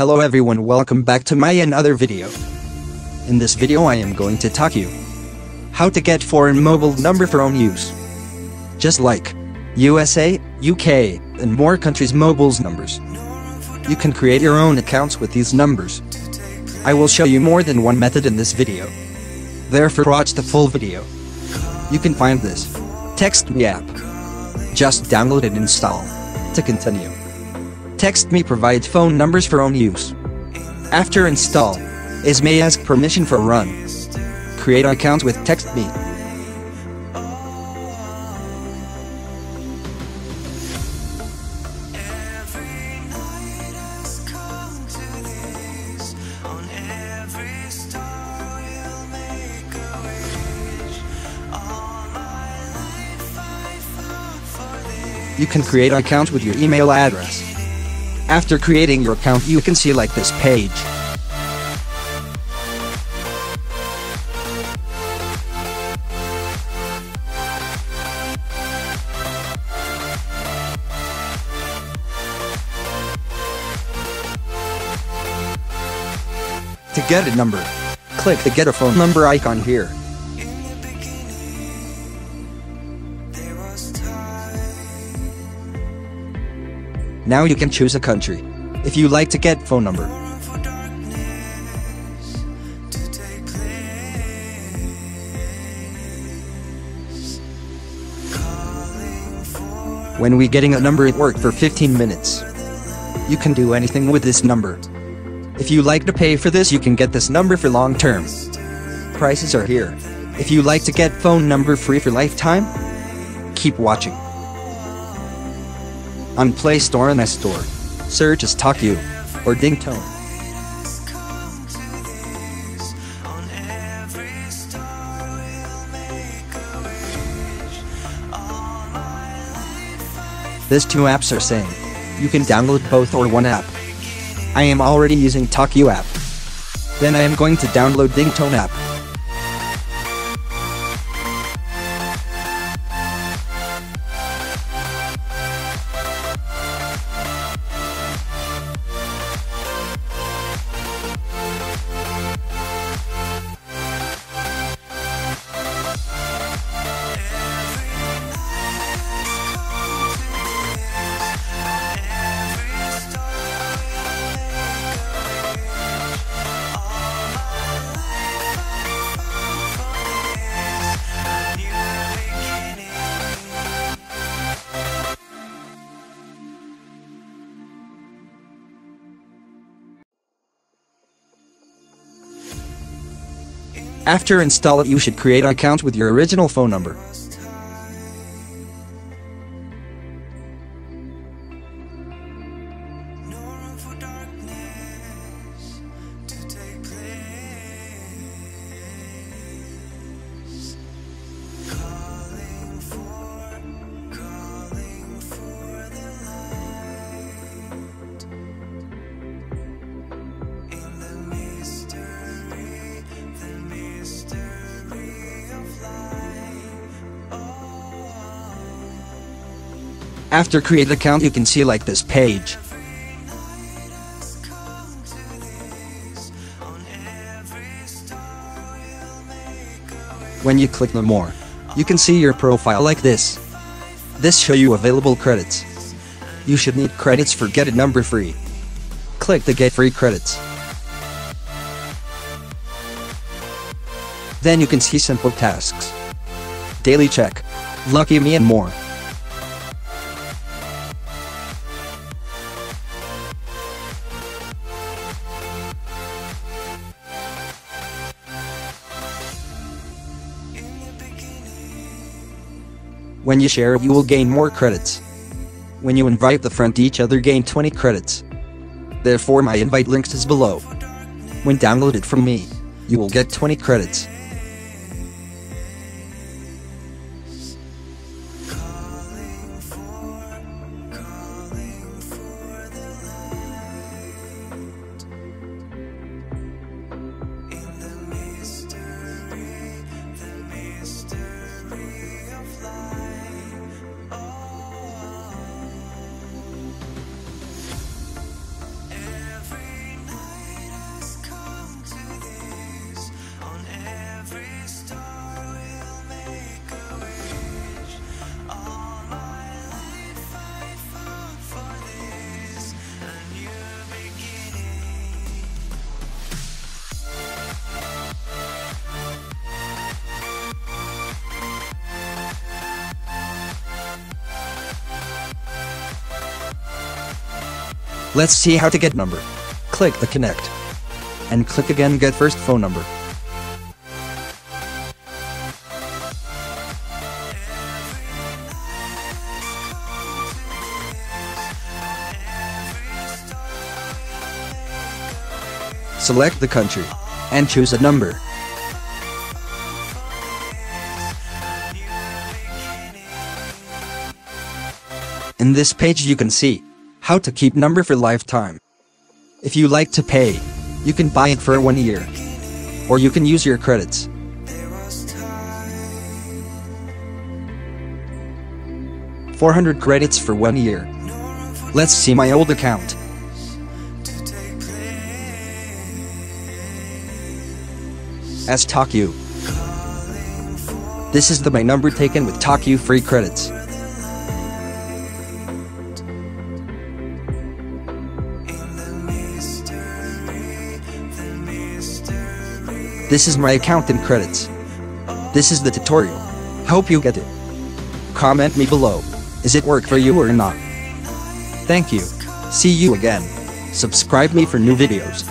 Hello everyone welcome back to my another video. In this video I am going to talk you how to get foreign mobile number for own use. Just like USA, UK, and more countries' mobiles numbers. You can create your own accounts with these numbers. I will show you more than one method in this video. Therefore watch the full video. You can find this Text Me app. Just download and install. To continue. Text Me provides phone numbers for own use. After install, is may ask permission for run. Create accounts with Text Me. You can create accounts with your email address. After creating your account you can see like this page. To get a number, click the get a phone number icon here. Now you can choose a country. If you like to get phone number. When we getting a number it work for 15 minutes. You can do anything with this number. If you like to pay for this you can get this number for long term. Prices are here. If you like to get phone number free for lifetime, keep watching. On Play Store and App Store, search as TalkU or Dingtone. These two apps are same. You can download both or one app. I am already using TalkU app. Then I am going to download Dingtone app. After install it you should create account with your original phone number. After create account you can see like this page. When you click the more, you can see your profile like this. This show you available credits. You should need credits for get a number free. Click the get free credits. Then you can see simple tasks. Daily check, lucky me and more. When you share you will gain more credits. When you invite the friend each other gain 20 credits. Therefore my invite links is below. When downloaded from me, you will get 20 credits. Let's see how to get number. Click the connect. And click again get first phone number. Select the country and choose a number. In this page you can see how to keep number for lifetime. If you like to pay, you can buy it for one year. Or you can use your credits. Four hundred credits for one year. Let's see my old account. As TalkU. This is the my number taken with TalkU free credits. This is my account and credits. This is the tutorial. Hope you get it. Comment me below. Is it work for you or not? Thank you. See you again. Subscribe me for new videos.